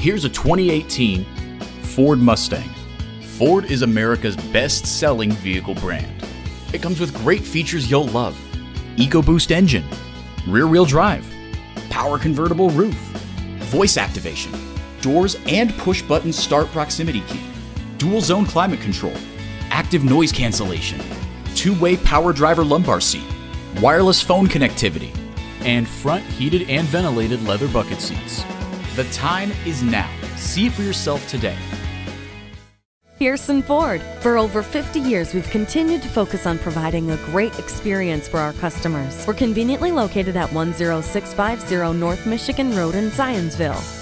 Here's a 2018 Ford Mustang. Ford is America's best selling vehicle brand. It comes with great features you'll love EcoBoost engine, rear wheel drive, power convertible roof, voice activation, doors and push button start proximity key, dual zone climate control, active noise cancellation, two way power driver lumbar seat, wireless phone connectivity, and front heated and ventilated leather bucket seats. The time is now. See for yourself today. Pearson Ford. For over 50 years, we've continued to focus on providing a great experience for our customers. We're conveniently located at 10650 North Michigan Road in Zionsville.